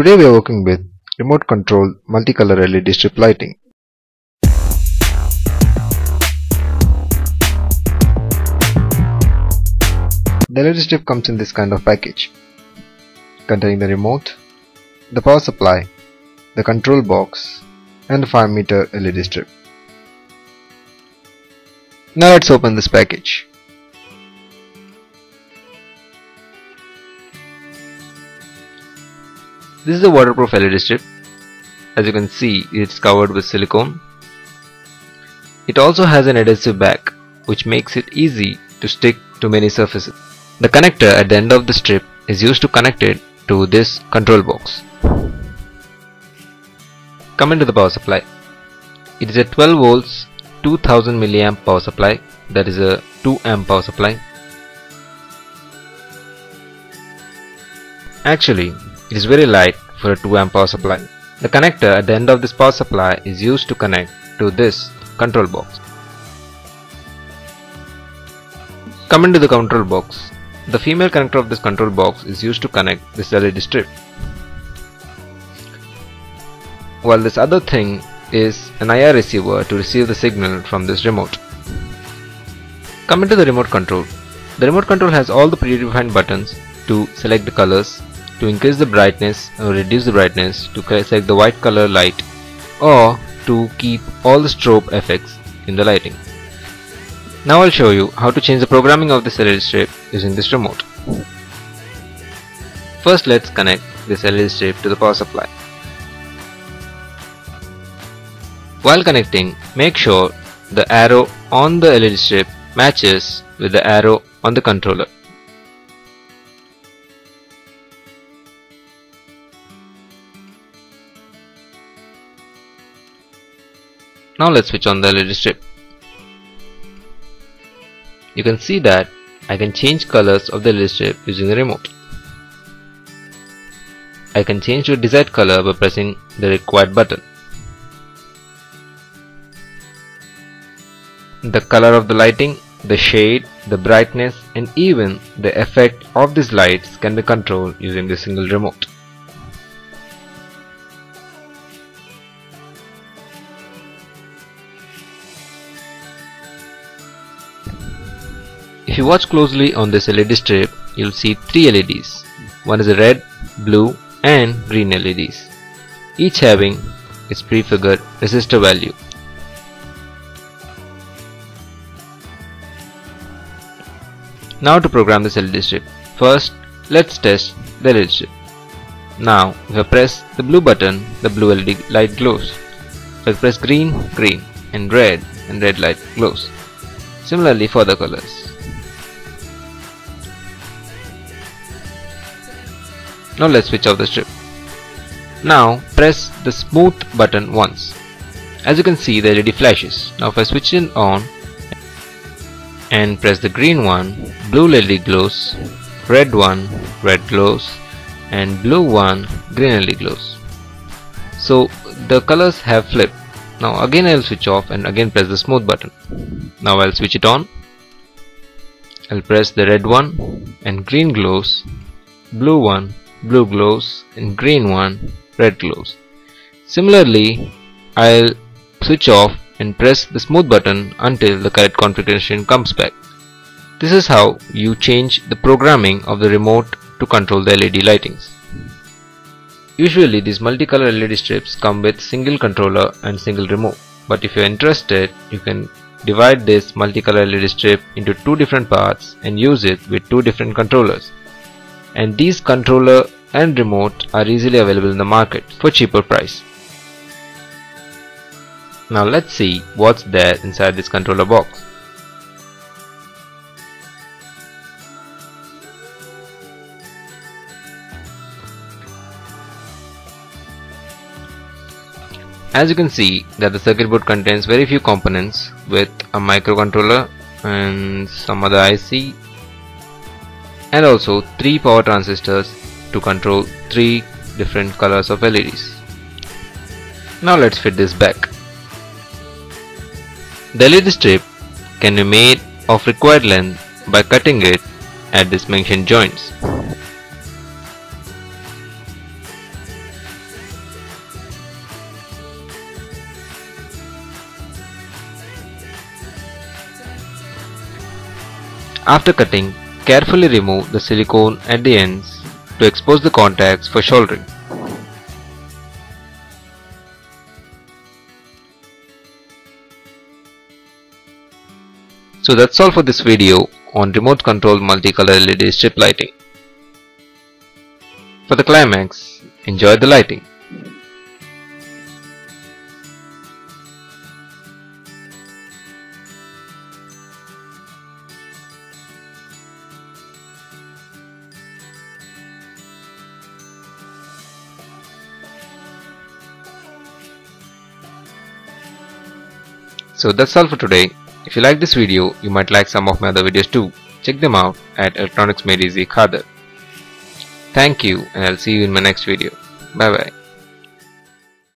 Today we are working with remote control multicolor LED strip lighting. The LED strip comes in this kind of package containing the remote, the power supply, the control box and the 5 meter LED strip. Now let's open this package. This is a waterproof LED strip. As you can see, it's covered with silicone. It also has an adhesive back, which makes it easy to stick to many surfaces. The connector at the end of the strip is used to connect it to this control box. Coming to the power supply. It is a 12 volts 2000 milliamp power supply that is a 2 amp power supply. Actually, it is very light for a 2 amp power supply. The connector at the end of this power supply is used to connect to this control box. Coming to the control box. The female connector of this control box is used to connect this LED strip. While this other thing is an IR receiver to receive the signal from this remote. Coming to the remote control. The remote control has all the predefined buttons to select the colors, to increase the brightness or reduce the brightness, to select the white color light or to keep all the strobe effects in the lighting. Now I'll show you how to change the programming of this LED strip using this remote. First let's connect this LED strip to the power supply. While connecting, make sure the arrow on the LED strip matches with the arrow on the controller. Now let's switch on the LED strip. You can see that I can change colors of the LED strip using the remote. I can change to desired color by pressing the required button. The color of the lighting, the shade, the brightness and even the effect of these lights can be controlled using the single remote. If you watch closely on this LED strip, you'll see three LEDs. One is a red, blue and green LEDs, each having its prefigured resistor value. Now to program this LED strip. First, let's test the LED strip. Now, if I press the blue button, the blue LED light glows. If I press green, green and red, and red light glows. Similarly for the colors. Now let's switch off the strip. Now press the smooth button once. As you can see the LED flashes. Now if I switch it on and press the green one, blue LED glows, red one, red glows and blue one, green LED glows. So the colors have flipped. Now again I'll switch off and again press the smooth button. Now I'll switch it on. I'll press the red one and green glows, blue one, blue glows and green one, red glows. Similarly, I'll switch off and press the smooth button until the correct configuration comes back. This is how you change the programming of the remote to control the LED lightings. Usually these multicolor LED strips come with single controller and single remote but if you're interested you can divide this multicolor LED strip into two different parts and use it with two different controllers and these controller and remote are easily available in the market for cheaper price. Now let's see what's there inside this controller box. As you can see that the circuit board contains very few components with a microcontroller and some other IC and also 3 power transistors to control 3 different colors of LEDs. Now let's fit this back. The LED strip can be made of required length by cutting it at these mentioned joints. After cutting, carefully remove the silicone at the ends to expose the contacts for soldering. So that's all for this video on remote control multicolor LED strip lighting. For the climax, enjoy the lighting. So that's all for today. If you like this video, you might like some of my other videos too. Check them out at Electronics Made Easy Khader. Thank you and I'll see you in my next video. Bye bye.